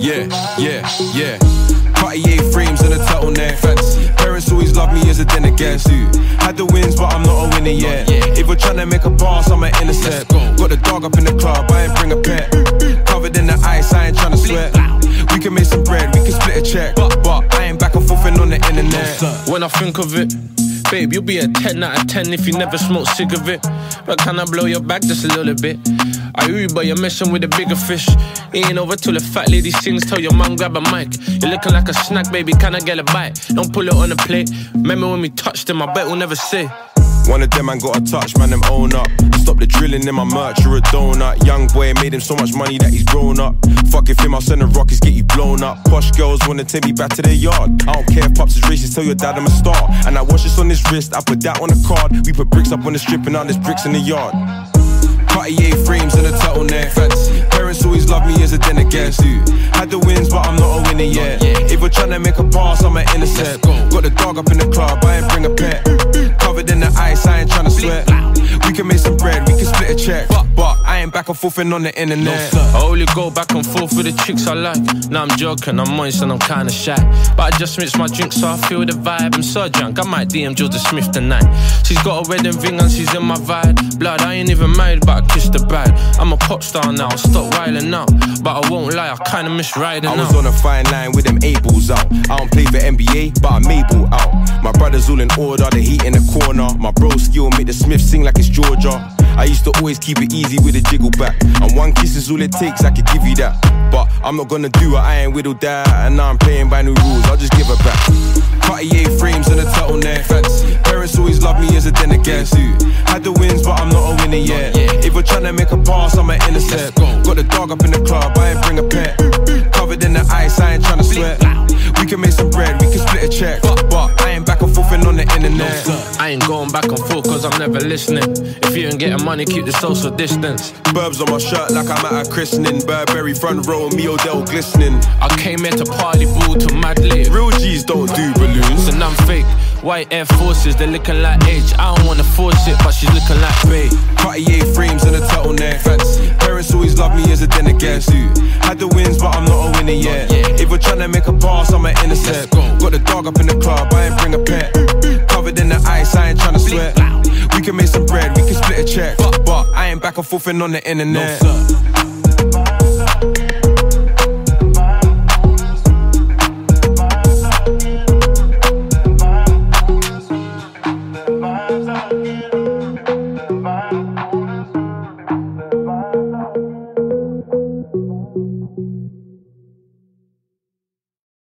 Yeah, yeah, yeah. Cartier frames and a turtleneck. Fancy. Parents always love me as a dinner guest. Had the wins, but I'm not a winner yet. If we're trying to make a pass, I'm an intercept. Got the dog up in the club, I ain't bring a pet. Covered in the ice, I ain't trying to sweat. We can make some bread, we can split a check. But, but I ain't back and forth on the internet. When I think of it, babe, you'll be a 10 out of 10 if you never smoke cigarette. But can I blow your back just a little bit? I Uber, you're messing with the bigger fish. Ain't over till the fat lady sings. Tell your mom grab a mic. You're looking like a snack, baby. Can I get a bite? Don't pull it on the plate. Remember when we touched them? I bet we'll never say. One of them man got a touch, man, them own up. Stop the drilling in my merch, you're a donut. Young boy made him so much money that he's grown up. Fuck if him, I'll send the rockets, get you blown up. Posh girls wanna take me back to their yard. I don't care if pops is racist, tell your dad I'm a star. And I watch this on his wrist, I put that on the card. We put bricks up on the strip and now there's bricks in the yard. Cartier frames and a turtleneck. Fancy. Parents always love me as a dinner guest. Had the wins, but I'm not a winner yet. If we're trying to make a pass, I'm an intercept. Got the dog up in the club, I ain't bring a pet. Covered in the ice, I ain't trying to sweat. We can make some bread, we can split a check. But I ain't back and forth on the internet. I only go back and forth with the chicks I like. Now I'm joking, I'm moist and I'm kinda shy. But I just mix my drink so I feel the vibe. I'm so drunk, I might DM Jorja Smith tonight. She's got a wedding ring and she's in my vibe. Blood, I ain't even married, but I kissed the bride. I'm a pop star now, stop riling out. But I won't lie, I kinda miss riding I out. was on a fine line with them A balls out. I don't play for NBA, but I'm able out. My brothers all in order, the heat in the corner. My bro skill make the Smith sing like it's Jorja. I used to always keep it easy with a jiggle back. And one kiss is all it takes, I could give you that. But I'm not gonna do it, I ain't whittled that. And now I'm playing by new rules, I'll just give her back. Cartier frames and a turtleneck. Fancy. Parents always love me as a dinner guest. Had the wins, but I'm not a winner yet. If we're trying to make a pass, I'm an intercept. Got the dog up in the club, I ain't bring a pet. Covered in the ice, I ain't trying to sweat. We can make some I ain't going back and forth cause I'm never listening. If you ain't getting money, keep the social distance. Burbs on my shirt like I'm at a christening. Burberry front row, me Odell glistening. I came here to party boo to mad lit. Real G's don't do balloons. And I'm fake. White Air Forces, they're looking like H. I don't wanna force it, but she's looking like Bae. Cartier frames and a turtleneck. Fancy. Parents always love me as a dinner guest. Had the wins, but I'm not a winner yet. If we're trying to make a pass, I'm an intercept. Got the dog up in the club, I ain't bring a pet. Covered in the ice, I ain't trying to sweat. We can make some bread, we can split a check. But I ain't back and forth on the internet.